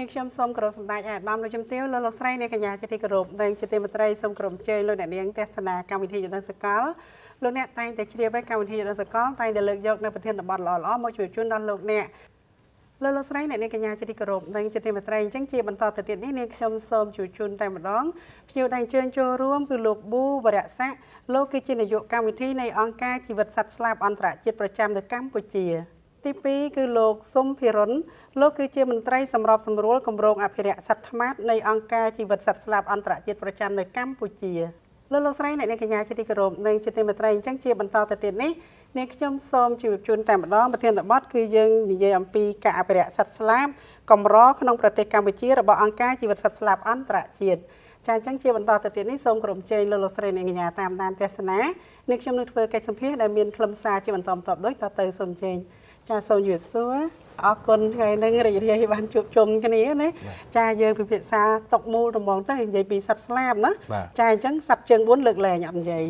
នេះខ្ញុំសូមគោរពសម្ដេចអាដាមលោកជំទាវលោកលោកស្រីអ្នកកញ្ញាជាទីគោរពនិងជាទីមេត្រីសូមគោរពអញ្ជើញលោកអ្នកនាងទស្សនាកម្មវិធីយុទ្ធសកលលោកអ្នកតែងតែជ្រាបឲ្យកម្មវិធីយុទ្ធសកលតែងតែលើកយកនៅប្រធានបទល្អៗមកជួយជូនដល់លោកអ្នកលោកលោកស្រីអ្នកនាងកញ្ញាជាទីគោរពនិងជាទីមេត្រីអញ្ចឹងជាបន្តទៅទៀតនេះនាងខ្ញុំសូមជួយជូនតែម្ដងភ្ញៀវដែលអញ្ជើញចូលរួមគឺលោកប៊ូវរៈស័កលោកគឺជានាយកកម្មវិធីនៃអង្គការជីវិតសត្វស្លាបអន្តរជាតិប្រចាំនៅកម្ពុជា ទី2គឺលោកសុំភិរុនលោកគឺជាមន្ត្រីសម្របសម្រួលគម្រោងអភិរក្សសត្វថ្មាតនៃអង្គការជីវិតសត្វស្លាបអន្តរជាតិប្រចាំនៅកម្ពុជាលោកលោកស្រីអ្នកនាងកញ្ញាជាទីគោរពនិងជាទីមេត្រីអញ្ចឹងជាបន្តទៅទៀតនេះនាងខ្ញុំសូមជម្រាបជូនតែម្ដងប្រធានបទគឺយើងនិយាយអំពីការអភិរក្សសត្វស្លាបកម្រក្នុងប្រទេសកម្ពុជារបស់អង្គការជីវិតសត្វស្លាបអន្តរជាតិចាអញ្ចឹងជាបន្តទៅទៀតនេះសូមគោរពអញ្ជើញលោកលោកស្រីអ្នកកញ្ញាតាមដានទស្សនានាងខ្ញុំនឹងធ្វើកិច្ចសម្ភាសន៍ដែលមានខ្លឹមសារជាបន្តបន្ទាប់ដូចតទៅសូមអញ្ជើញ ចាសូមជម្រាបសួរអរគុណថ្ងៃនេះរីករាយបានជួបជុំគ្នាណាចាយើងពិភាក្សាតុកមូលដំងទៅនិយាយពីសត្វស្លាបណាចាអញ្ចឹងសត្វជើង4លើកលែងអត់និយាយ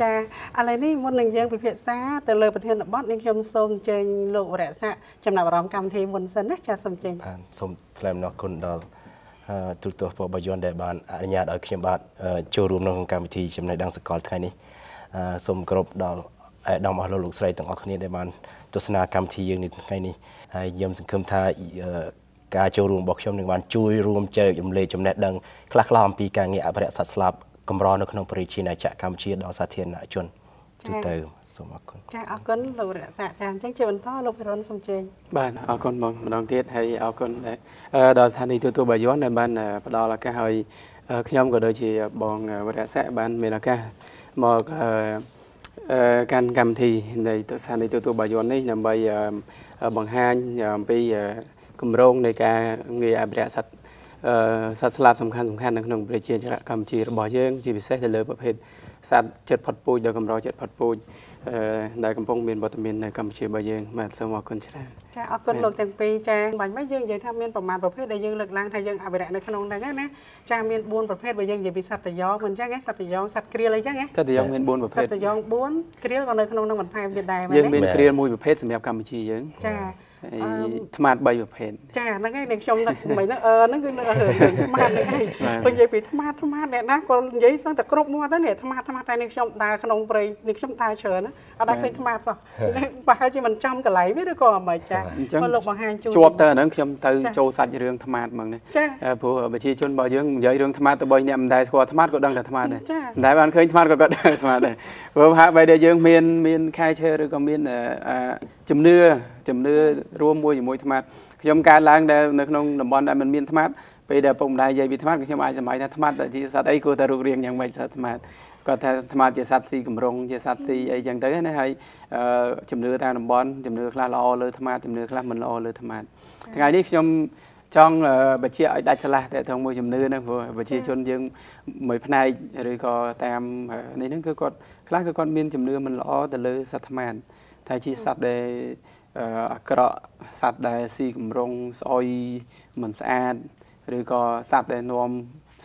ចាឥឡូវនេះមុននឹងយើងពិភាក្សាទៅលើប្រធានបទនេះខ្ញុំសូមអញ្ជើញលោកវរៈស័កចំណាប់អារម្មណ៍កម្មវិធីមុនសិនណាចាសូមអញ្ជើញបាទសូមថ្លែងអំណរគុណដល់ទូរទស្សន៍ពបយ័នដែលបានអនុញ្ញាតឲ្យខ្ញុំបាទចូលរួមក្នុងកម្មវិធីចំណេះដឹងសកលថ្ងៃនេះសូមគោរពដល់ អាដាមអស់លោកលោកស្រីទាំងអស់គ្នាដែលបានទស្សនាកម្មវិធីយើងនេះថ្ងៃនេះហើយខ្ញុំសង្ឃឹមថាការចូលរួមរបស់ខ្ញុំនឹងបានជួយរួមចែករំលែកចំណេះដឹងខ្លះៗអំពីការងារអភិរក្សសត្វស្លាបកម្រនៅក្នុងប្រជាណាចក្រកម្ពុជាដល់សាធារណជនទូទៅសូមអរគុណចាអរគុណលោករក្សាចាអញ្ចឹងជាបន្តលោកភិរុនសូមជើញបាទអរគុណបងម្ដងទៀតហើយអរគុណដល់ស្ថានីយ៍ទូទៅបាយ័នដែលបានផ្ដល់ឱកាសឲ្យខ្ញុំក៏ដូចជាបងវរៈស័កបានមានឱកាសមក កាន់កម្មវិធីនៃទស្សនីយទទួលបាយ័ននេះដើម្បីបង្ហាញអំពីគម្រោងនៃការងារអភិរក្សសត្វសត្វស្លាបសំខាន់សំខាន់នៅក្នុងប្រជាជនកម្ពុជារបស់យើងជាពិសេសទៅលើប្រភេទ សត្វចិត្តផុតពូជដ៏កម្រចិត្តផុតពូជដែលកំពុងមានវត្តមាននៅកម្ពុជារបស់យើងបាទសូមអរគុណច្រើនចាអរគុណលោកទាំងពីរចាបាញ់មកយើងនិយាយថាមានប្រមាណប្រភេទដែលយើងលើកឡើងថាយើងអភិរក្សនៅក្នុងហ្នឹងណាចាមាន4ប្រភេទបើយើងនិយាយពីសត្វតយ៉ងមិនចឹងសត្វតយ៉ងសត្វក្រៀលអីចឹងសត្វតយ៉ងមាន4ប្រភេទសត្វតយ៉ង4ក្រៀលក៏នៅក្នុងហ្នឹងបន្ថែមទៀតដែរយើងមានក្រៀលមួយប្រភេទសម្រាប់កម្ពុជាយើងចា ថ្មាត3ប្រភេទចាហ្នឹងហើយនឹងខ្ញុំនឹកមិនហ្នឹងអឺហ្នឹងគឺថ្មាតហ្នឹងហើយពេលនិយាយពីថ្មាតថ្មាតអ្នកណាក៏និយាយសឹងតែគ្រប់មាត់ដែរនេះថ្មាតថ្មាតតែនេះខ្ញុំដើរក្នុងព្រៃនេះខ្ញុំដើរច្រើនអត់ដែរឃើញថ្មាតសោះប្រហែលជាមិនចំកន្លែងវាឬក៏មិនចាក៏លោកបង្ហាញជួយជាប់ទៅអាហ្នឹងខ្ញុំទៅចូលសាច់រឿងថ្មាតហ្មងនេះព្រោះប្រជាជនរបស់យើងនិយាយរឿងថ្មាតទៅបីអ្នកមិនដែលស្គាល់ថ្មាតក៏ដឹងតែថ្មាតដែរមិនដែលបានឃើញថ្មាតក៏គាត់ដឹងថ្មាតដែរព្រោះហាក់បីដែលយើងមានមានខែឈើឬក៏មានជំនឿជំនឿរួមមួយជាមួយថ្មាតខ្ញុំកើតឡើងដែលនៅក្នុងតំបន់ដែលមិនមានថ្មាតពេលដែលពុកម្ដាយនិយាយពីថ្មាតខ្ញុំអាចសម័យថាថ្មាតជាសត្វអីគួរតែរូបរាងយ៉ាងម៉េចសត្វថ្មាតគាត់ថាថ្មាតជាសត្វស៊ីកម្រងជាសត្វស៊ីអីចឹងទៅណាហើយជំនឿតាមតំបន់ជំនឿខ្លះល្អលើថ្មាតជំនឿខ្លះមិនល្អលើថ្មាតថ្ងៃនេះខ្ញុំចង់បញ្ជាក់ឲ្យដាច់ឆ្លាស់តែថងមួយជំនឿហ្នឹងព្រោះប្រជាជនយើងមួយផ្នែកឬក៏តាមនេះហ្នឹងគឺគាត់ខ្លះគឺគាត់មានជំនឿមិនល្អទៅលើសត្វថ្មាតតែជាសត្វដែល អាក្រក់សត្វដែលស៊ីកម្រងស្អុយមិនស្អាតឬក៏សត្វដែលនាំ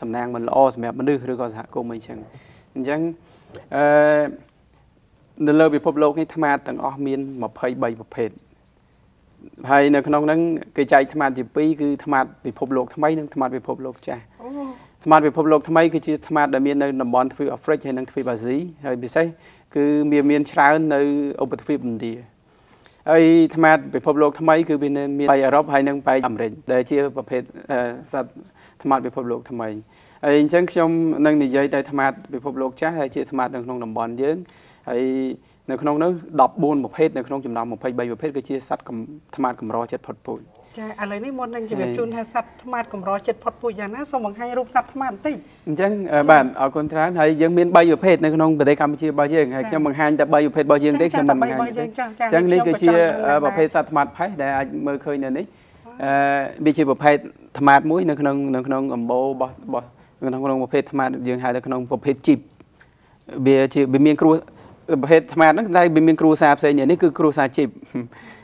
សំណាងមិនល្អសម្រាប់មនុស្សឬក៏សហគមន៍អីចឹងអញ្ចឹងអឺនៅលើពិភពលោកនេះថ្មទាំងអស់មាន23ប្រភេទហើយនៅក្នុងហ្នឹងគេចែកថ្មជា2គឺថ្មពិភពលោកថ្មីនិងថ្មពិភពលោកចាស់ថ្មពិភពលោកថ្មីគឺជាថ្មដែលមាននៅតំបន់ទ្វីបអាហ្វ្រិកហើយនិងទ្វីបអាស៊ីហើយពិសេសគឺមានមានច្រើននៅឧបទ្វីបឥណ្ឌា ហើយថ្មពិភពលោកថ្មីគឺវាមានបៃអឺរ៉ុបហើយនិងបៃអាមេរិកដែលជាប្រភេទសត្វថ្មពិភពលោកថ្មីហើយអញ្ចឹងខ្ញុំនឹងនិយាយតែថ្មពិភពលោកចាស់ហើយជាថ្មនៅក្នុងតំបន់យើងហើយនៅក្នុងនោះ14ប្រភេទនៅក្នុងចំណោម23ប្រភេទគឺជាសត្វថ្មកម្រចិត្តផុតពូជ ចាឥឡូវនេះមុននឹងជម្រាបជូនថាសត្វថ្មាតកម្រចិត្តផុតពូជយ៉ាងណាសូមបង្ហាញរូបសត្វថ្មាតបន្តិចអញ្ចឹងបាទអរគុណច្រើនហើយយើងមាន3ប្រភេទនៅក្នុងប្រទេសកម្ពុជារបស់យើងហើយខ្ញុំបង្ហាញតែ3ប្រភេទរបស់យើងទេខ្ញុំមិនបង្ហាញទេអញ្ចឹងនេះគឺជាប្រភេទសត្វថ្មាតផេះដែលអាចមើលឃើញនៅនេះអឺវាជាប្រភេទថ្មាតមួយនៅក្នុងនៅក្នុងអំបូររបស់របស់នៅក្នុងប្រភេទថ្មាតយើងហៅថាក្នុងប្រភេទជីបវាជាវាមានគ្រួប្រភេទថ្មាតហ្នឹងតែវាមានគ្រួសារផ្សេងនេះគឺគ្រួសារជីប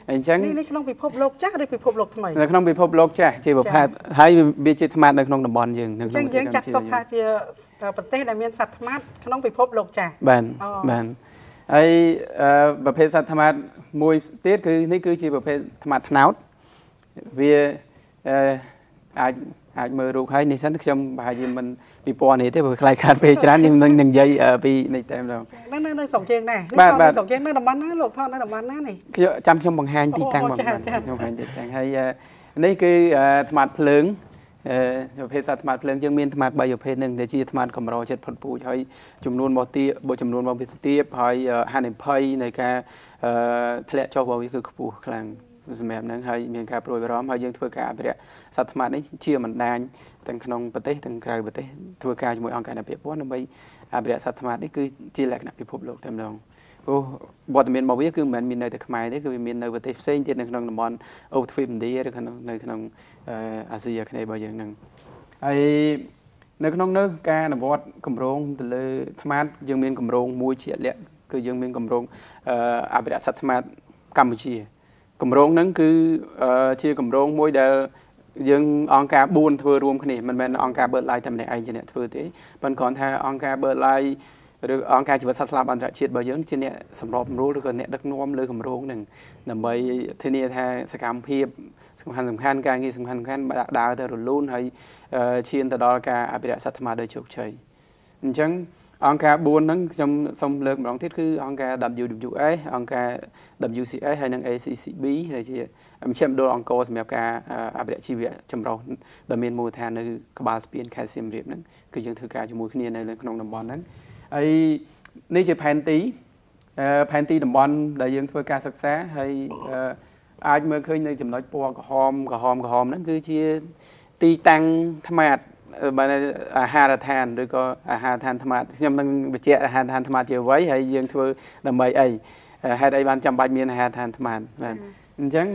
អញ្ចឹងនេះក្នុងពិភពលោកចាស់ឬពិភពលោកថ្មីនៅក្នុងពិភពលោកចាស់ជាប្រភេទហើយវាជាថ្មាតនៅក្នុងតំបន់យើងនៅក្នុងយើងចាត់ទុកថាជាប្រទេសដែលមានសត្វថ្មាតក្នុងពិភពលោកចាស់បាទបាទហើយប្រភេទសត្វថ្មាតមួយទៀតគឺនេះគឺជាប្រភេទថ្មាតថ្នោតវាអឺអាចអាចមើលរូបហើយនេះសិនខ្ញុំប្រហែលជាមិន ពីពណ៌នេះទេព្រោះខ្លាយខាតពេលច្រើនខ្ញុំនឹងនិយាយពីនេះតែម្ដងនៅនៅនៅស្រុកយើងដែរនេះថតនៅស្រុកយើងនៅតំបន់ណាលោកថតនៅតំបន់ណានេះខ្ញុំចាំខ្ញុំបង្ហាញទីតាំងបងខ្ញុំបង្ហាញទីតាំងហើយនេះគឺថ្មាត់ភ្លើងប្រភេទសត្វថ្មាត់ភ្លើងយើងមានថ្មាត់3ប្រភេទនឹងដែលជាថ្មាត់កម្រចិត្តផុតពូជហើយចំនួនរបស់ទៀបចំនួនរបស់វាទៀបហើយហានិភ័យនៃការធ្លាក់ចុះរបស់វាគឺខ្ពស់ខ្លាំង សម្រាប់ហ្នឹងហើយមានការព្រួយបារម្ភហើយយើងធ្វើការអភិរក្សសត្វថ្មាត់នេះជាបណ្ដាញទាំងក្នុងប្រទេសទាំងក្រៅប្រទេសធ្វើការជាមួយអង្គការអភិព័ន្ធដើម្បីអភិរក្សសត្វថ្មាត់នេះគឺជាលក្ខណៈពិភពលោកតែម្ដងព្រោះវត្តមានរបស់វាគឺមិនមែនមាននៅតែខ្មែរទេគឺវាមាននៅប្រទេសផ្សេងទៀតនៅក្នុងតំបន់អូទ្វីបឥណ្ឌាឬក្នុងនៅក្នុងអាស៊ីអាគ្នេយ៍របស់យើងហ្នឹងហើយនៅក្នុងនោះការអនុវត្តគម្រោងទៅលើថ្មាតយើងមានគម្រោងមួយជាក់លាក់គឺយើងមានគម្រោងអភិរក្សសត្វថ្មាតកម្ពុជា គម្រោងហ្នឹងគឺជាគម្រោងមួយដែលយើងអង្គការ4ធ្វើរួមគ្នាមិនមែនអង្គការ Bird Life តែម្នាក់ឯងជាអ្នកធ្វើទេប៉ុន្តែគ្រាន់ថាអង្គការ Bird Life ឬអង្គការជីវិតសត្វស្លាបអន្តរជាតិរបស់យើងជាអ្នកសម្របសម្រួលឬក៏អ្នកដឹកនាំលើគម្រោងហ្នឹងដើម្បីធានាថាសកម្មភាពសំខាន់សំខាន់ការងារសំខាន់សំខាន់ដើរទៅរលូនហើយឈានទៅដល់ការអភិរក្សសត្វថ្មដោយជោគជ័យអញ្ចឹង អង្គការ4ហ្នឹងខ្ញុំសូមលើកម្ដងទៀតគឺអង្គការ WWF អង្គការ WCS ហើយនិង ACCB ដែលជាមជ្ឈមណ្ឌលអង្គរសម្រាប់ការអភិរក្សជីវៈចម្រុះដែលមានមូលដ្ឋាននៅក្បាលស្ពានខេត្តសៀមរាបហ្នឹងគឺយើងធ្វើការជាមួយគ្នានៅក្នុងតំបន់ហ្នឹងហើយនេះជាផែនទីផែនទីតំបន់ដែលយើងធ្វើការសិក្សាហើយអាចមើលឃើញនៅចំណុចពណ៌ក្រហមក្រហមក្រហមហ្នឹងគឺជាទីតាំងថ្មាត បើអាហារដ្ឋានឬក៏អាហារដ្ឋានថ្មាតខ្ញុំនឹងបញ្ជាក់អាហារដ្ឋានថ្មាតជាអ្វីហើយយើងធ្វើដើម្បីអីហេតុអីបានចាំបាច់មានអាហារដ្ឋានថ្មាតបាទអញ្ចឹង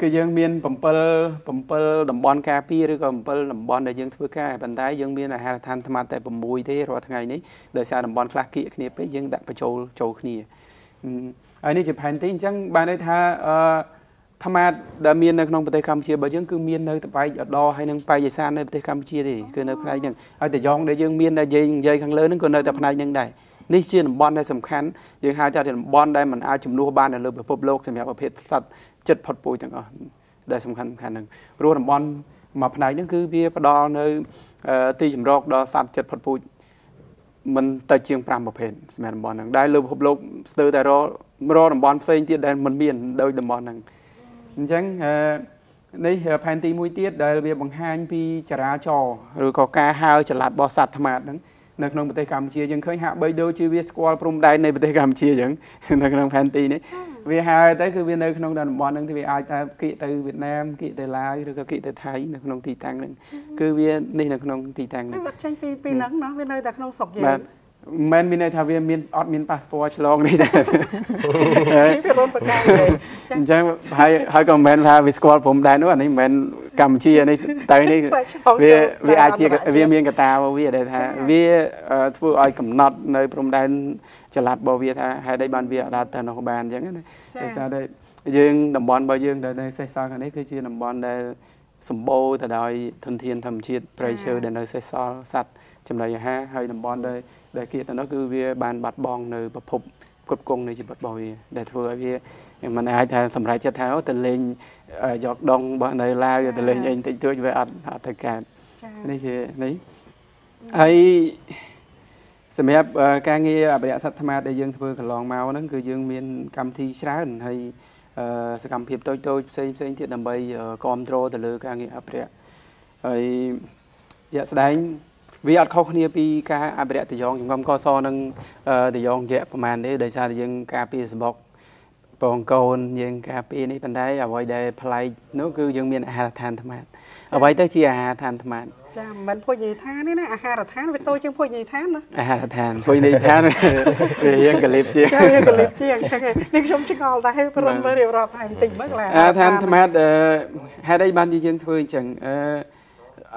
គឺយើងមាន7 7តំបន់ការពារឬក៏7តំបន់ដែលយើងធ្វើការប៉ុន្តែយើងមានអាហារដ្ឋានថ្មតែ6ទេរាល់ថ្ងៃនេះដោយសារតំបន់ខ្លះគៀកគ្នាពេកយើងដាក់បញ្ចូលចូលគ្នាហើយនេះជាផែនទីអញ្ចឹងបានន័យថាអឺ ថ្មាតដែលមាននៅក្នុងប្រទេសកម្ពុជារបស់យើងគឺមាននៅត្បែកអដហើយនិងបែកយសាននៅប្រទេសកម្ពុជាទេគឺនៅផ្នែកហ្នឹងហើយតយ៉ងដែលយើងមានដែលយើងនិយាយខាងលើហ្នឹងក៏នៅតែផ្នែកហ្នឹងដែរនេះជាតំបន់ដែលសំខាន់យើងហៅថាជាតំបន់ដែលมันអាចជំនួសបាននៅលើពិភពលោកសម្រាប់ប្រភេទសត្វចិត្តផុតពូជទាំងអស់ដែលសំខាន់សំខាន់ហ្នឹងព្រោះតំបន់មួយផ្នែកហ្នឹងគឺវាផ្ដល់នៅទីជម្រកដល់សត្វចិត្តផុតពូជមិនទៅជាង5ប្រភេទសម្រាប់តំបន់ហ្នឹងដែលលើពិភពលោកស្ទើរតែរករតំបន់ផ្សេងទៀតដែលមិនមានដោយតំបន់ហ្នឹង អញ្ចឹងនេះផែនទីមួយទៀតដែលវាបង្ហាញពីចរាចរណ៍ឬក៏ការហើរចល័តរបស់សត្វថ្មាតហ្នឹងនៅក្នុងប្រទេសកម្ពុជាយើងឃើញហាក់បីដូចជាវាស្គាល់ព្រំដែននៃប្រទេសកម្ពុជាអញ្ចឹងនៅក្នុងផែនទីនេះវាហើយទៅគឺវានៅក្នុងតំបន់ហ្នឹងវាអាចតែគៀកទៅវៀតណាមគៀកទៅឡាវឬក៏គៀកទៅថៃនៅក្នុងទីតាំងហ្នឹងគឺវានេះនៅក្នុងទីតាំងហ្នឹងវាចេញពីពីហ្នឹងណាវានៅតែក្នុងស្រុកយើង មិនមានន័យថាវាមានអត់មានប៉ាសពតឆ្លងនេះទេវារុនប្រកាសទេអញ្ចឹងហើយហើយក៏មិនមែនថាវាស្គាល់ព្រំដែននោះអានេះមិនមែនកម្ពុជានេះទៅនេះវាវាអាចជាវាមានកតារបស់វាដែលថាវាធ្វើឲ្យកំណត់នៅព្រំដែនចល័តរបស់វាថាហេតុអីបានវាអត់ដល់ទៅនោះបានអញ្ចឹងណាដោយសារតែយើងតំបន់របស់យើងដែលនៅសេសសល់ខាងនេះគឺជាតំបន់ដែលសម្បូរទៅដោយធនធានធម្មជាតិព្រៃឈើដែលនៅសេសសល់សត្វចំណីអាហារហើយតំបន់ដែល ដែលគៀកទៅនោះគឺវាបានបាត់បង់នៅប្រភពគ្រប់គង់នៃជីវិតរបស់វា ដែលធ្វើឲ្យវាមិនអាចថាសម្រេចចិត្តថាទៅលេងយកដងរបស់នៅឡាវទៅលេងអីតិចតួចវាអត់អត់ទៅកើតនេះជានេះហើយសម្រាប់ការងារអភិរក្សសត្វថ្មដែលយើងធ្វើកន្លងមកហ្នឹងគឺយើងមានកម្មវិធីច្រើនហើយសកម្មភាពតូចតូចផ្សេងផ្សេងទៀតដើម្បីគ្រប់គ្រងទៅលើការងារអភិរក្សហើយជាក់ស្ដែង វាអត់ខុសគ្នាពីការអភិរក្សតយងចំកំកសនិងតយងយៈប្រហែលទេដោយសារតែយើងការពារសបុកបងកូនយើងការពារនេះប៉ុន្តែអ្វីដែលប្លែកនោះគឺយើងមានអាហារដ្ឋានថ្មាតអ្វីទៅជាអាហារដ្ឋានថ្មាតចាមិនភោជនីយដ្ឋានទេណាអាហារដ្ឋានវាតូចជាងភោជនីយដ្ឋានណាអាហារដ្ឋានភោជនីយដ្ឋានវារៀងកលិបជាងរៀងកលិបជាងនេះខ្ញុំឆ្ងល់តែព្រមមើលរៀបរាប់ថែមតិចមើលឡាអាហារដ្ឋានថ្មាតហេតុអីបានយើងធ្វើអញ្ចឹងអឺ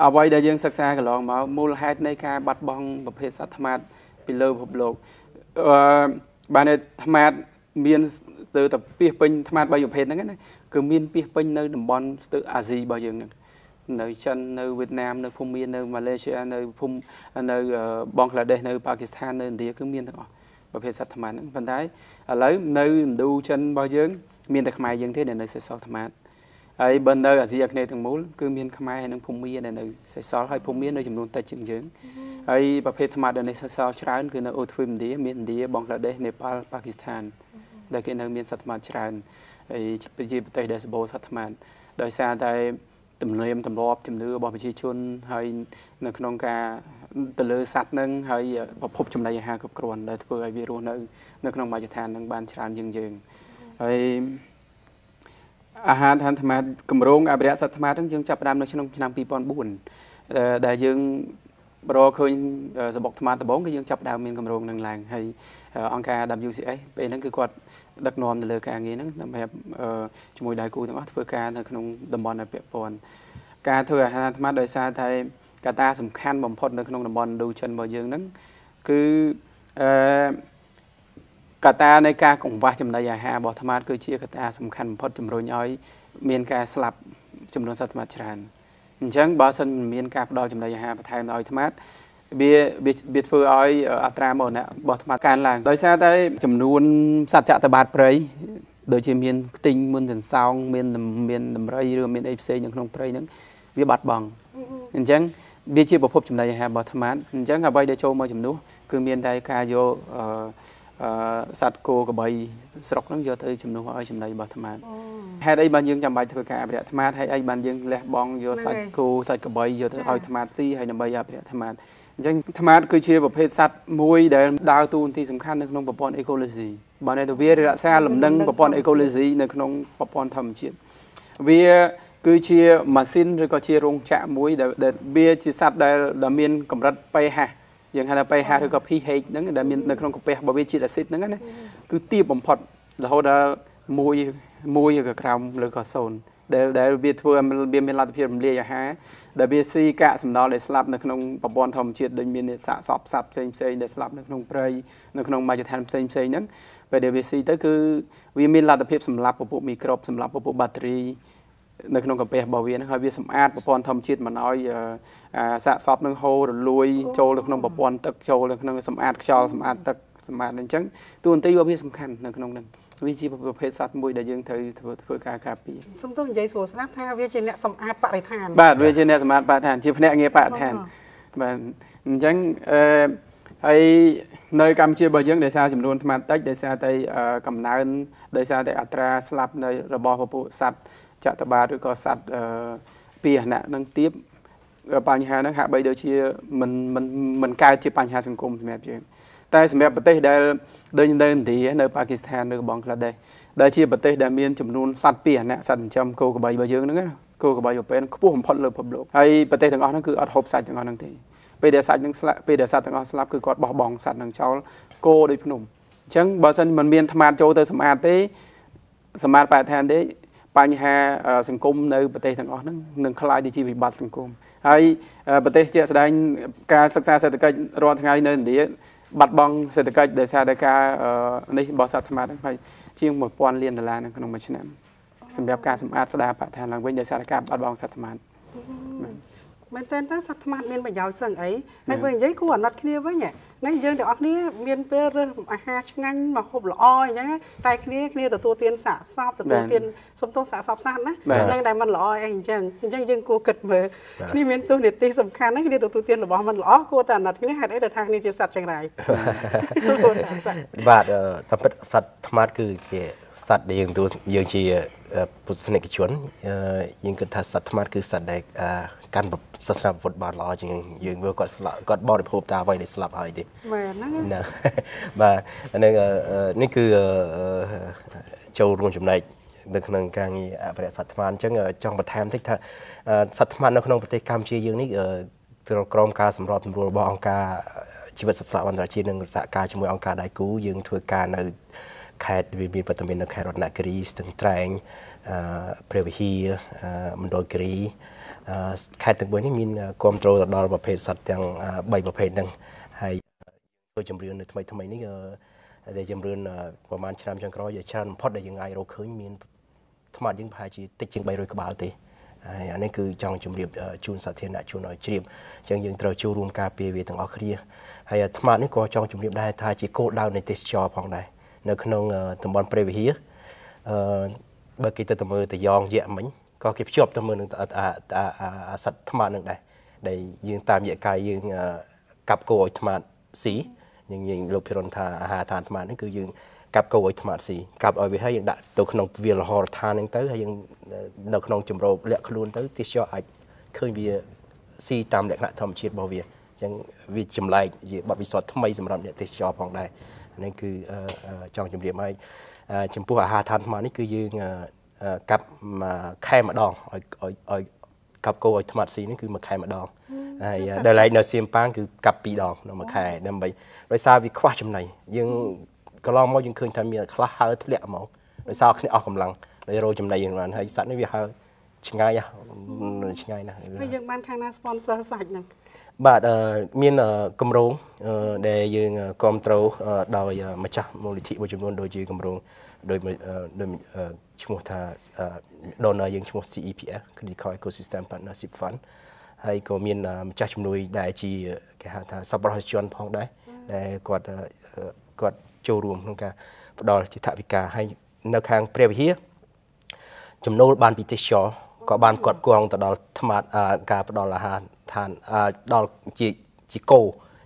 អ្វីដែលយើងសិក្សាកន្លងមកមូលហេតុនៃការបាត់បង់ប្រភេទសត្វថ្មាតពីលើពិភពលោកអឺបានថ្មាតមានស្ទើរតែពីពេញថ្មាត3ប្រភេទហ្នឹងណាគឺមានពីពេញនៅតំបន់ស្ទើរអាស៊ីរបស់យើងហ្នឹងនៅចិននៅវៀតណាមនៅភូមានៅម៉ាឡេស៊ានៅភូមិនៅបង់ក្លាដេសនៅប៉ាគីស្ថាននៅឥណ្ឌាគឺមានទាំងអស់ប្រភេទសត្វថ្មាតហ្នឹងប៉ុន្តែឥឡូវនៅឥណ្ឌូចិនរបស់យើង មានតែខ្មែរយើងទេដែលនៅសេសសល់ថ្មាត ហើយបើនៅអាស៊ីអាគ្នេយ៍ទាំងមូលគឺមានខ្មែរហើយនិងភូមាដែលនៅសេសសល់ហើយភូមានៅចំនួនតិចជាងយើងហើយប្រភេទថ្មដែលនៅសេសសល់ច្រើនគឺនៅអូទ្វីបឥណ្ឌាមានឥណ្ឌាបង់ក្លាដេសនេប៉ាល់ប៉ាគីស្ថានដែលគេនៅមានសត្វថ្មច្រើនហើយជាប្រទេសដែលសម្បូរសត្វថ្មដោយសារតែទំនៀមទម្លាប់ជំនឿរបស់ប្រជាជនហើយនៅក្នុងការទៅលើសัตว์នឹងហើយប្រភពចំណីអាហារគ្រប់គ្រាន់ដែលធ្វើឲ្យវារស់នៅនៅក្នុងមជ្ឈដ្ឋាននឹងបានច្រើនជាងយើងហើយ អាហារឋានថ្មគម្រោងអភិរក្សសត្វថ្មហ្នឹងយើងចាប់ផ្ដើមនៅក្នុងឆ្នាំ2004ដែលយើងរកឃើញសបុកថ្មដំបងគឺយើងចាប់ផ្ដើមមានគម្រោងនឹងឡើងហើយអង្គការ WCS ពេលហ្នឹងគឺគាត់ដឹកនាំទៅលើការងារហ្នឹងដើម្បីជាមួយដៃគូទាំងអស់ធ្វើការនៅក្នុងតំបន់ដែលពាក់ព័ន្ធការធ្វើអាហារអាត្មាដោយសារតែកត្តាសំខាន់បំផុតនៅក្នុងតំបន់ដូចិនរបស់យើងហ្នឹងគឺអឺ កត្តានៃការកង្វះចំណីអាហាររបស់អាត្មាគឺជាកត្តាសំខាន់បំផុតជំរុញឲ្យមានការស្លាប់ចំនួនសត្វអាត្មាច្រើនអញ្ចឹងបើសិនមានការផ្ដល់ចំណីអាហារបន្ថែមដល់អាត្មាវាវាធ្វើឲ្យអត្រាមរណៈរបស់អាត្មាកើនឡើងដោយសារតែចំនួនសត្វចក្របាតព្រៃដូចជាមានខ្ទិញមុនសន្សោងមានមានដំរីឬមានអីផ្សេងនៅក្នុងព្រៃហ្នឹងវាបាត់បង់អញ្ចឹងវាជាប្រភពចំណីអាហាររបស់អាត្មាអញ្ចឹងអ្វីដែលចូលមកជំនួសគឺមានតែការយកអឺអឺ សត្វគោក្របីស្រុកហ្នឹងយកទៅជំនួសឲ្យចំណីរបស់អាត្មាហេតុអីបានយើងចាំបាច់ធ្វើការអភិរក្សអាត្មាហេតុអីបានយើងលះបង់យកសាច់គោសាច់ក្របីយកទៅឲ្យអាត្មាស៊ីហើយដើម្បីអភិរក្សអាត្មាអញ្ចឹងថ្មាតគឺជាប្រភេទសត្វមួយដែលដើរតួនាទីសំខាន់នៅក្នុងប្រព័ន្ធអេកូឡូស៊ីបើនៅតែវារក្សាលំនឹងប្រព័ន្ធអេកូឡូស៊ីនៅក្នុងប្រព័ន្ធធម្មជាតិវាគឺជាម៉ាស៊ីនឬក៏ជារោងចក្រមួយដែលវាជាសត្វដែលដែលមានកម្រិត pH យើងហៅថា pH ឬក៏ pH ហ្នឹងដែលមាននៅក្នុងកាពះរបស់វាជាតិអាស៊ីតហ្នឹងណាគឺទាបបំផុតរហូតដល់1 1ឬក៏ក្រោមឬក៏0ដែលដែលវាធ្វើឲ្យវាមានលទ្ធភាពរំលាយអាហារដែលវាស៊ីកាកសំណល់ដែលស្លាប់នៅក្នុងប្រព័ន្ធធម្មជាតិដូចមានសាកសពសត្វផ្សេងផ្សេងដែលស្លាប់នៅក្នុងព្រៃនៅក្នុងមជ្ឈដ្ឋានផ្សេងផ្សេងហ្នឹងពេលដែលវាស៊ីទៅគឺវាមានលទ្ធភាពសម្លាប់ពពួកមីក្រូបសម្លាប់ពពួកបាក់តេរី នៅក្នុងកាពះរបស់វាហ្នឹងហើយវាសម្អាតប្រព័ន្ធធម្មជាតិមិនឲ្យសាកសពនឹងហូររលួយចូលទៅក្នុងប្រព័ន្ធទឹកចូលទៅក្នុងសម្អាតខ្យល់សម្អាតទឹកសម្អាតអញ្ចឹងតួនាទីរបស់វាសំខាន់នៅក្នុងហ្នឹងវាជាប្រភេទសត្វមួយដែលយើងត្រូវធ្វើធ្វើការការពារសំទោសនិយាយស្រួលស្ដាប់ថាវាជាអ្នកសម្អាតបរិស្ថានបាទវាជាអ្នកសម្អាតបរិស្ថានជាភ្នាក់ងារបរិស្ថានបាទអញ្ចឹងអឺហើយនៅកម្ពុជារបស់យើងដោយសារចំនួនថ្មតិចដោយសារតែកំណើនដោយសារតែអត្រាស្លាប់នៅរបស់ពពួកសត្វ ចតបាតឬក៏សត្វពាហនៈនឹងទៀបបញ្ហាហ្នឹងហាក់បីដូចជាមិនមិនមិនកើតជាបញ្ហាសង្គមសម្រាប់យើងតែសម្រាប់ប្រទេសដែលដូចនៅឥណ្ឌានៅប៉ាគីស្ថានឬបង់ក្លាដេសដែលជាប្រទេសដែលមានចំនួនសត្វពាហនៈសត្វចិញ្ចឹមគោក្របីរបស់យើងហ្នឹងគោក្របីប្រភេទខ្ពស់បំផុតលើពិភពលោកហើយប្រទេសទាំងអស់ហ្នឹងគឺអត់ហូបសាច់ទាំងអស់ហ្នឹងទេពេលដែលសាច់ហ្នឹងស្លាប់ពេលដែលសត្វទាំងអស់ស្លាប់គឺគាត់បោះបង់សត្វហ្នឹងចោលគោដូចភ្នំអញ្ចឹងបើសិនមិនមានថ្មាតចូលទៅសម្អាតទេសម្អាតបរិស្ថានទេ បញ្ហាសង្គមនៅប្រទេសទាំងអស់ហ្នឹងនឹងคล้ายទៅជាវិបត្តិសង្គមហើយប្រទេសជាក់ស្ដែងការសិក្សាសេដ្ឋកិច្ចរាល់ថ្ងៃនៅឥណ្ឌាបាត់បង់សេដ្ឋកិច្ចដោយសារតែការនេះរបស់សត្វថ្មហ្នឹងហើយជាង1000លានដុល្លារនៅក្នុងមួយឆ្នាំសម្រាប់ការសម្អាតស្ដារបរិស្ថានឡើងវិញដោយសារតែការបាត់បង់សត្វថ្មមែនតើតើសត្វថ្មមានប្រយោជន៍សឹងអីហើយបើនិយាយគួរអាណិតគ្នាវិញហ្ នឹងយើងទាំងអស់គ្នាមានពេលរើសអាហារឆ្ងាញ់មកហូបល្អអញ្ចឹងតែគ្នាគ្នាទទួលទានសាកសពទទួលទានសំទោសសាកសពសាសណាហ្នឹងដែលมันល្អអីអញ្ចឹងអញ្ចឹងយើងគួរគិតមើលគ្នាមានទស្សនវិជ្ជាសំខាន់ណាស់គ្នាទទួលទានរបស់มันល្អគួរតែអាណិតគ្នាហេតុអីដែលថាគ្នាជាសត្វចង្រៃបាទតាមពិតសត្វថ្មាតគឺជាសត្វដែលយើងទទួលយើងជាពុទ្ធសាសនិកជនយើងគិតថាសត្វថ្មាតគឺសត្វដែលកាន់សាសនាពុទ្ធបានល្អជាងយើងមើលគាត់ស្លាប់គាត់បរិភោគតាអ្វីដែលស្លាប់ហើយទេ មែនហ្នឹងបាទហ្នឹងនេះគឺចូលរួមចំណែកនៅក្នុងការងារអភិរក្សសត្វថ្មអញ្ចឹងចង់បន្ថែមតិចថាសត្វថ្មនៅក្នុងប្រទេសកម្ពុជាយើងនេះក្រមការសម្របសម្រួលរបស់អង្គការជីវិតសត្វស្លាបអន្តរជាតិនិងសហការជាមួយអង្គការដៃគូយើងធ្វើការនៅខេត្តវាមានវត្តមាននៅខេត្តរតនគិរីស្ទឹងត្រែងព្រះវិហារមណ្ឌលគិរីខេត្តទាំង4នេះមានគ្រប់គ្រងទៅដល់ប្រភេទសត្វទាំង3ប្រភេទហ្នឹងហើយ ធ្វើជំរឿននៅថ្មីថ្មីនេះដែលជំរឿនប្រហែលឆ្នាំចុងក្រោយច្រើនបំផុតដែលយើងអាចរកឃើញមានថ្មយើងប្រហែលជាតិចជាង300ក្បាលទេហើយអានេះគឺចង់ជម្រាបជូនសាធារណៈជូនឲ្យជ្រាបអញ្ចឹងយើងត្រូវចូលរួមការពារវាទាំងអស់គ្នាហើយអាថ្មនេះក៏ចង់ជម្រាបដែរថាជាគោលដៅនៃទេសចរផងដែរនៅក្នុងតំបន់ព្រះវិហារអឺបើគេទៅទៅមើលតយ៉ងយៈមិញក៏គេភ្ជាប់ទៅមើលនឹងអាសត្វថ្មនឹងដែរដែលយើងតាមរយៈកាយយើងកាប់គោឲ្យថ្មស៊ី យើងយើងលោកភិរុនថាអាហារឋានថ្មនេះគឺយើងកាប់គោឲ្យថ្មស៊ីកាប់ឲ្យវាហើយយើងដាក់ទៅក្នុងវាលហរឋានហ្នឹងទៅហើយយើងនៅក្នុងជំរោបលាក់ខ្លួនទៅទេសចរអាចឃើញវាស៊ីតាមលក្ខណៈធម្មជាតិរបស់វាអញ្ចឹងវាចម្លែកជាបទពិសោធន៍ថ្មីសម្រាប់អ្នកទេសចរផងដែរនេះគឺចង់ជម្រាបឲ្យចំពោះអាហារឋានថ្មនេះគឺយើងកាប់មួយខែម្ដងឲ្យឲ្យឲ្យកាប់គោឲ្យថ្មាត់ស៊ីនេះគឺមួយខែម្ដង ហើយដល់ឡែកនៅសៀមប៉ាងគឺកាប់ពីរដងនៅមួយខែដើម្បីដោយសារវាខ្វះចំណីយើងកន្លងមកយើងឃើញថាមានខ្លះហើធ្លាក់ហ្មងដោយសារគ្នាអស់កម្លាំងដោយរោចំណីយ៉ាងបានហើយសត្វនេះវាហើឆ្ងាយឆ្ងាយណាស់ហើយយើងបានខាងណា sponsor សាច់ហ្នឹងបាទមានគម្រោងដែលយើងគ្រប់គ្រងដោយម្ចាស់មូលនិធិមួយចំនួនដូចជាគម្រោងដោយដោយឈ្មោះថា donor យើងឈ្មោះ CEPF Critical Ecosystem Partnership Fund ហើយក៏មានម្ចាស់ជំនួយដែលជាគេហៅថាសប្បុរសជនផងដែរដែលគាត់គាត់ចូលរួមក្នុងការផ្ដល់ជាថវិកាហើយនៅខាងព្រះវិហារចំណូលបានពីទេសចរក៏បានគាត់គងទៅដល់ថ្មាតការផ្ដល់អាហារឋានដល់ជាជាគោ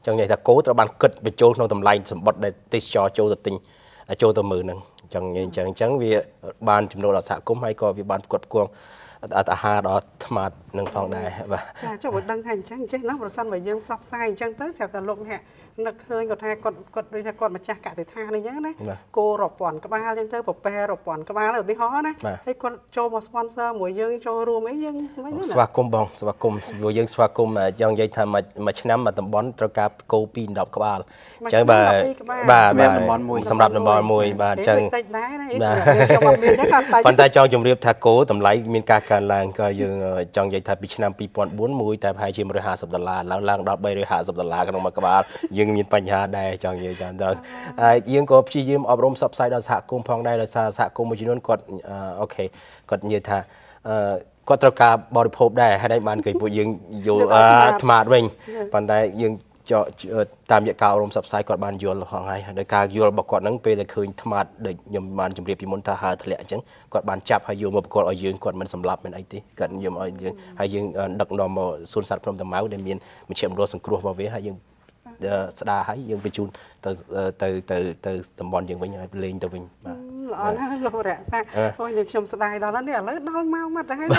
ចឹងនិយាយថាគោត្រូវបានគិតបញ្ចូលក្នុងតម្លៃសម្បត្តិដែលទេសចរចូលទៅទិញចូលទៅមើលហ្នឹងចឹងអញ្ចឹងអញ្ចឹងវាបានចំណូលដល់សហគមន៍ហើយក៏វាបានផ្គត់ផ្គង់ អាហារដល់ថ្មាតនឹងផងដែរបាទចាចុះបើដឹងថាអញ្ចឹងចេះណាប្រសិនបើយើងផ្សព្វផ្សាយអញ្ចឹងទៅស្រាប់តែលោកអ្នក នឹកឃើញគាត់ថាគាត់គាត់ដូចថាគាត់ម្ចាស់កសិដ្ឋានអញ្ចឹងណាគោរាប់ពាន់ក្បាលអញ្ចឹងទៅប្រពែរាប់ពាន់ក្បាលឧទាហរណ៍ណាហើយគាត់ចូលមក sponsor មួយយើងចូលរួមអីយើងមិនណាស្វាគមន៍បងស្វាគមន៍ព្រោះយើងស្វាគមន៍យ៉ាងនិយាយថាមួយឆ្នាំមួយតំបន់ត្រូវការគោពី10ក្បាលអញ្ចឹងបាទបាទសម្រាប់តំបន់មួយសម្រាប់តំបន់មួយបាទអញ្ចឹងតិចដែរណាប៉ុន្តែចង់ជម្រាបថាគោតម្លៃមានការកើនឡើងក៏យើងចង់និយាយថាពីឆ្នាំ2004មួយតែប្រហែលជា150ដុល្លារឡើងឡើងដល់350ដុល្លារក្នុងមួយក្បាលយើងយើងមានបញ្ហាដែរចង់និយាយតាមដល់ហើយយើងក៏ព្យាយាមអប់រំសបផ្សាយដល់សហគមន៍ផងដែរដោយសារសហគមន៍មួយចំនួនគាត់អូខេគាត់និយាយថាគាត់ត្រូវការបរិភោគដែរហើយបានគេពួកយើងយល់ថ្មាតវិញប៉ុន្តែយើងចតាមរយៈការអប់រំសបផ្សាយគាត់បានយល់ហងហើយដោយការយល់របស់គាត់ហ្នឹងពេលដែលឃើញថ្មាតដូចខ្ញុំបានជម្រាបពីមុនថាហើធ្លាក់អញ្ចឹងគាត់បានចាប់ហើយយកមកប្រកល់ឲ្យយើងគាត់មិនសម្លាប់មិនអីទេគាត់យកឲ្យយើងហើយយើងដឹកនាំមកសួនសត្វភ្នំតាម៉ៅដែលមានមជ្ឈមណ្ឌលសង្គ្រោះរបស់វាហើយយើង ស្ដារហើយយើងបញ្ជូនទៅទៅទៅទៅតំបន់យើងវិញហើយលេងទៅវិញបាទល្អណាស់លោករក្សាអូយនេះខ្ញុំស្ដាយដល់នេះឥឡូវដល់មកមកទៅហើយឥ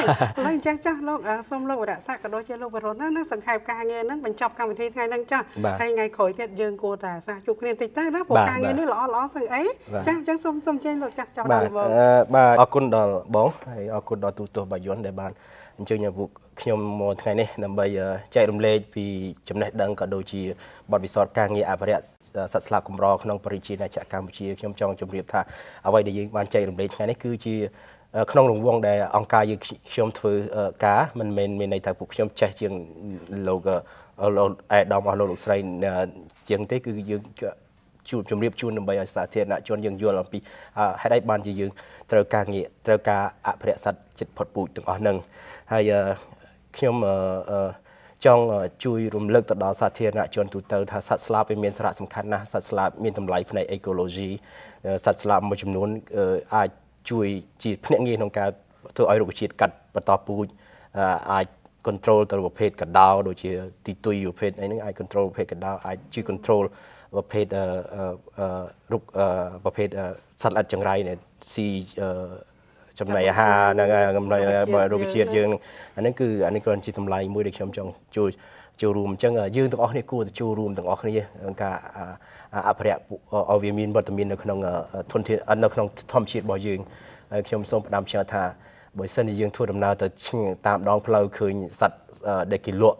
ឡូវចាស់ចាស់លោកសូមលោករក្សាក៏ដូចជាលោកវរុនណាណាសង្ខេបការងារហ្នឹងបញ្ចប់កម្មវិធីថ្ងៃហ្នឹងចាស់ហើយថ្ងៃក្រោយទៀតយើងគួរតែសាជួបគ្នាតិចទៅណាព្រោះការងារនេះល្អល្អសឹងអីចាស់អញ្ចឹងសូមសូមជើញលោកចាស់ចោលដល់បងបាទអរគុណដល់បងហើយអរគុណដល់ទូទស្សន៍បាយ័នដែលបានអញ្ជើញពួក ខ្ញុំមកថ្ងៃនេះដើម្បីចែករំលែកពីចំណេះដឹងក៏ដូចជាបទពិសោធន៍ការងារអភិរក្សសត្វស្លាបកម្រក្នុងបរិជាណាចក្រកម្ពុជាខ្ញុំចង់ជម្រាបថាអ្វីដែលយើងបានចែករំលែកថ្ងៃនេះគឺជាក្នុងរង្វង់ដែលអង្គការយើងខ្ញុំធ្វើការមិនមែនមានន័យថាពួកខ្ញុំចេះជាងលោកលោកអេដាមរបស់លោកលោកស្រីជាងទេគឺយើងជួបជម្រាបជូនដើម្បីឲ្យសាធារណជនយើងយល់អំពីហេតុអីបានជាយើងត្រូវការងារត្រូវការអភិរក្សសត្វចិត្តផុតពូជទាំងអស់ហ្នឹងហើយ ខ្ញុំចង់ជួយរំលឹកទៅដល់សាធារណជនទូទៅថាសត្វស្លាបវាមានសារៈសំខាន់ណាស់សត្វស្លាបមានតម្លៃផ្នែកអេកូឡូស៊ីសត្វស្លាបមួយចំនួនអាចជួយជាភ្នាក់ងារក្នុងការធ្វើឲ្យរុក្ខជាតិកាត់បន្តពូជអាច control ទៅប្រភេទកដោដូចជាទីទុយប្រភេទអីហ្នឹងអាច control ប្រភេទកដោអាចជួយ control ប្រភេទរុកប្រភេទសត្វល្អិតចង្រៃដែលស៊ី ចំណីអាហារហ្នឹងចំណីរុក្ខជាតិយើងអានេះគឺអានេះគ្រាន់ជាតម្លៃមួយដែលខ្ញុំចង់ជួយចូលរួមអញ្ចឹងយើងទាំងអស់គ្នាគួរទៅចូលរួមទាំងអស់គ្នាក្នុងការអភិរក្សឲ្យវាមានវត្តមាននៅក្នុងធនធាននៅក្នុងធម្មជាតិរបស់យើងហើយខ្ញុំសូមផ្ដាំផ្ញើថាបើសិនជាយើងធ្វើដំណើរទៅតាមដងផ្លូវឃើញសត្វដែលគេលក់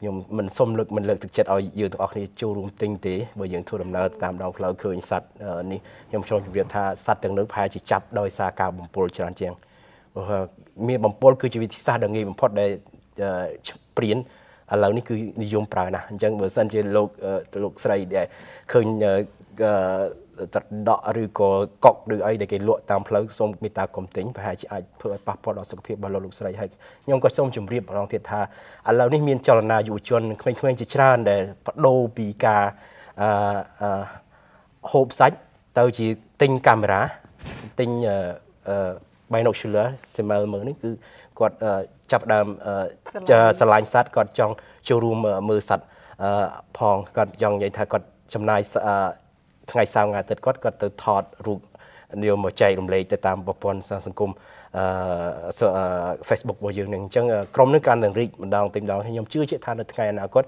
ខ្ញុំមិនសុំលើកមិនលើកទឹកចិត្តឲ្យយើងទាំងអស់គ្នាចូលរួមទិញទេបើយើងធ្វើដំណើរតាមដងផ្លូវឃើញសត្វនេះខ្ញុំចង់ជម្រាបថាសត្វទាំងនោះប្រហែលជាចាប់ដោយសារការបំពុលច្រើនជាងមានបំពុលគឺជាវិធីសាស្ត្រដ៏ងាយបំផុតដែលព្រៀនឥឡូវនេះគឺនិយមប្រើណាស់អញ្ចឹងបើសិនជាលោកលោកស្រីដែលឃើញ ត្រដក់ឬក៏កុកឬអីដែលគេលក់តាមផ្លូវសូមមេត្តាកុំទិញប្រហែលជាអាចធ្វើឲ្យប៉ះពាល់ដល់សុខភាពរបស់លោកលោកស្រីហើយខ្ញុំក៏សូមជម្រាបម្ដងទៀតថាឥឡូវនេះមានចលនាយុវជនក្មេងៗជាច្រើនដែលបដូរពីការអឺហូបសាច់ទៅជាទិញកាមេរ៉ាទិញអឺ binocular smell មើលនេះគឺគាត់ចាប់ដើមស្រឡាញ់សត្វគាត់ចង់ចូលរួមមើលសត្វផងគាត់ចង់និយាយថាគាត់ចំណាយ ថ្ងៃសៅរ៍ថ្ងៃអាទិត្យគាត់គាត់ទៅថតរូបនិយមមកចែករំលែកទៅតាមប្រព័ន្ធសង្គមអឺ Facebook របស់យើងនឹងអញ្ចឹងក្រុមនឹងកាន់តែរីកម្ដងទីម្ដងខ្ញុំជឿជាក់ថានៅថ្ងៃអនាគត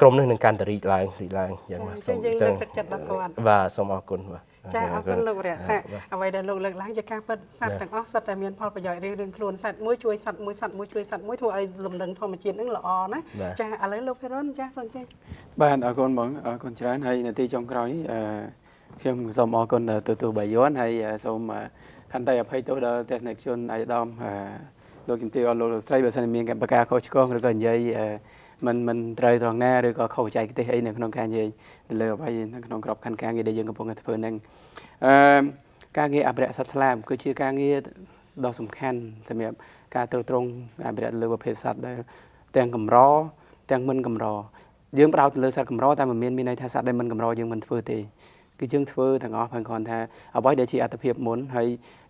ក្រុមនឹងនឹងកាន់តែរីកឡើងរីកឡើងយ៉ាងម៉េចសូមយើងលើកទឹកចិត្តដល់គាត់បាទសូមអរគុណបាទ ចាអរគុណលោករក្សាអ្វីដែលលោកលើកឡើងជាការពិតសត្វទាំងអស់សត្វតែមានផលប្រយោជន៍រៀងៗខ្លួនសត្វមួយជួយសត្វមួយសត្វមួយជួយសត្វមួយធ្វើឲ្យលំនឹងធម្មជាតិនឹងល្អណាចាឥឡូវលោកភេរុនចាសូមចេញបាទអរគុណបងអរគុណច្រើនហើយនាទីចុងក្រោយនេះអឺខ្ញុំសូមអរគុណដល់ទូទូបាយ័នហើយសូមខន្តីអភ័យទោសដល់ទស្សនិកជនអាយដាមលោកជំទាវអរលោកស្រីបើសិនមានការប្រកាសខុសឆ្គងឬក៏និយាយ មិនមិនត្រូវត្រង់ណាឬក៏ខុសបច្ចេកទេសអីនៅក្នុងការនិយាយទៅលើអ្វីនៅក្នុងក្របខ័ណ្ឌការងារដែលយើងកំពុងតែធ្វើនឹងអឺការងារអភិរក្សសត្វស្លាបគឺជាការងារដ៏សំខាន់សម្រាប់ការត្រួតត្រងអភិរក្សលើប្រភេទសត្វដែលទាំងកម្រទាំងមិនកម្រយើងផ្ដោតទៅលើសត្វកម្រតែមិនមានមានន័យថាសត្វដែលមិនកម្រយើងមិនធ្វើទេគឺយើងធ្វើទាំងអស់ផងគ្រាន់ថាអ្វីដែលជាអត្តភាពមុនហើយ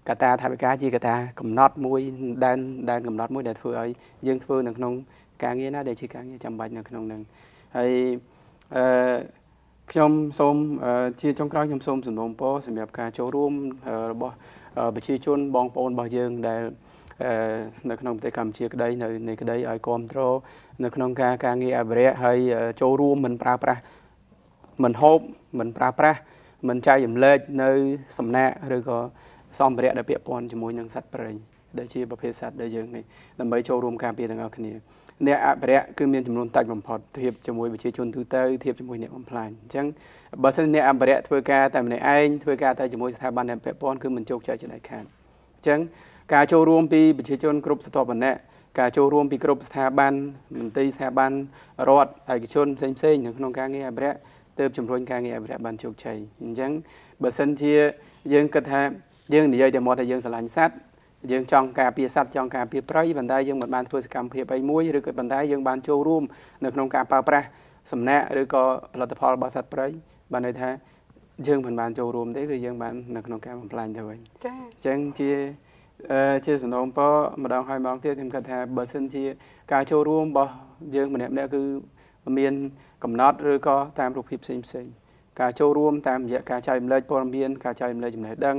កតាថាវិការជាកតាកំណត់មួយដែនដែនកំណត់មួយដែលធ្វើឲ្យយើងធ្វើនៅក្នុង ការងារណាដែលជាការងារចាំបាច់នៅក្នុងនឹងហើយអឺខ្ញុំសូមជាចុងក្រោយខ្ញុំសូមសំណូមពរសម្រាប់ការចូលរួមរបស់ប្រជាជនបងប្អូនរបស់យើងដែលនៅក្នុងប្រទេសកម្ពុជាក្តីនៅនៃក្តីឲ្យគ្រប់គ្រងនៅក្នុងការការងារអភិរក្សហើយចូលរួមមិនប្រើប្រាស់មិនហូបមិនប្រើប្រាស់មិនចែករំលែកនៅសំណាក់ឬក៏សម្ភារៈដែលពាក់ព័ន្ធជាមួយនឹងសត្វព្រៃដែលជាប្រភេទសត្វដែលយើងនេះដើម្បីចូលរួមការពារទាំងអស់គ្នា អ្នកអភិរក្សគឺមានចំនួនតិចបំផុតធៀបជាមួយប្រជាជនទូទៅធៀបជាមួយអ្នកបំផ្លាញអញ្ចឹងបើសិនអ្នកអភិរក្សធ្វើការតែម្នាក់ឯងធ្វើការតែជាមួយស្ថាប័នដែលពាក់ព័ន្ធគឺមិនជោគជ័យជាដាច់ខាតអញ្ចឹងការចូលរួមពីប្រជាជនគ្រប់ស្ថាប័នការចូលរួមពីគ្រប់ស្ថាប័នមន្ត្រីស្ថាប័នរដ្ឋឯកជនផ្សេងៗនៅក្នុងការងារអភិរក្សទើបជំរុញការងារអភិរក្សបានជោគជ័យអញ្ចឹងបើសិនជាយើងគិតថាយើងនិយាយតែមកថាយើងស្រឡាញ់សត្វ យើងចង់ការពារសត្វចង់ការពារព្រៃប៉ុន្តែយើងមិនបានធ្វើសកម្មភាពអីមួយឬក៏ប៉ុន្តែយើងបានចូលរួមនៅក្នុងការប្រើប្រាស់សំណាក់ឬក៏ផលិតផលរបស់សត្វព្រៃបានន័យថាយើងមិនបានចូលរួមទេគឺយើងបាននៅក្នុងការបំផ្លាញទៅវិញចា៎អញ្ចឹងជាជាសំណូមពរម្ដងហើយម្ដងទៀតខ្ញុំគិតថាបើសិនជាការចូលរួមរបស់យើងម្នាក់ម្នាក់គឺមានកំណត់ឬក៏តាមរូបភាពផ្សេងផ្សេង ការចូលរួមតាមរយៈការចែករំលែកព័ត៌មានការចែករំលែកចំណេះដឹង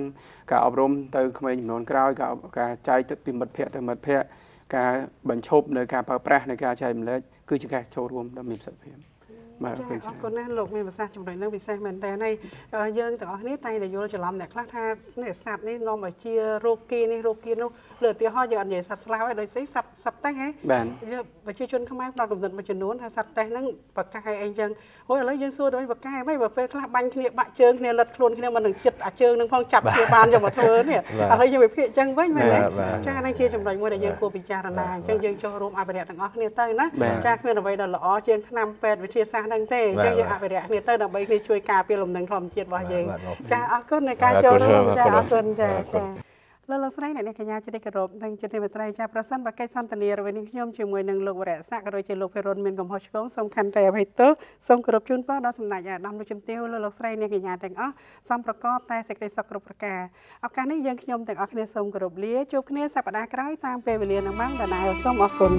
ការអប់រំទៅក្មេងចំនួនក្រោយការការចែកទៅពីមិត្តភ័ក្តិទៅមិត្តភ័ក្តិការបញ្ឈប់នៅការប្រើប្រាស់នៃការចែករំលែកគឺជាការចូលរួមដ៏មានប្រសិទ្ធភាព បាទអរគុណណាស់លោកមានប្រសាសន៍ចំណុចនេះពិសេសមែនតើហើយយើងទាំងអស់គ្នាតែតែយល់ច្រឡំអ្នកខ្លះថានេះសត្វនេះនាំឲ្យជារោគគីនេះរោគគីនោះលើឧទាហរណ៍យើងអត់និយាយសត្វស្លាវឯដូចស្អីសត្វសត្វតេះហ៎បាទយើងប្រជាជនខ្មែរផ្ដោតកំណត់មួយចំនួនថាសត្វតេះហ្នឹងបកាយអីចឹងអូយឥឡូវយើងសួរទៅបកាយអ្វីបើពេលខ្លះបាញ់គ្នាបាក់ជើងគ្នាលិតខ្លួនគ្នាមិននឹងចិត្តអាជើងនឹងផងចាប់គ្នាបានយកមកធ្វើនេះឥឡូវយើងវិភាគចឹងវិញមែនទេចាហ្នឹងជាចំណុចមួយដែលយើងគួរពិចារណាអញ្ចឹងយើងចុះរួមអភិរក្សទាំងអស់គ្នាទៅណាចាគ្មានអ្វីដែលល្អជាងឆ្នាំពេទ្យវិទ្យាសាស្ត្រហ្នឹងទេអញ្ចឹងយើងអភិរក្សគ្នាទៅដើម្បីគ្នាជួយការពារលំនឹងធម្មជាតិរបស់យើងចាអរគុណនៃការចូលរួមចាអរគុណចាចាលោកលោកស្រីអ្នកនាងកញ្ញាជាទីគោរពនិងជាទីមេត្រីចាប្រសិនបើកិច្ចសន្ទនារវាងខ្ញុំជាមួយនឹងលោកវរៈស័កក៏ដូចជាលោកភិរុនមានកំហុសឆ្គងសូមខន្តីអភ័យទោសសូមគោរពជូនពរដល់សម្ដេចអាដាមលោកជំទាវលោកលោកស្រីអ្នកកញ្ញាទាំងអស់សូមប្រកបតែសេចក្តីសុខគ្រប់ប្រការឱកាសនេះយើងខ្ញុំទាំងអស់គ្នាសូមគោរពលាជួបគ្នាសប្តាហ៍ក្រោយតាមពេលវេលានឹងម៉ោងដដែលសូមអរគុណ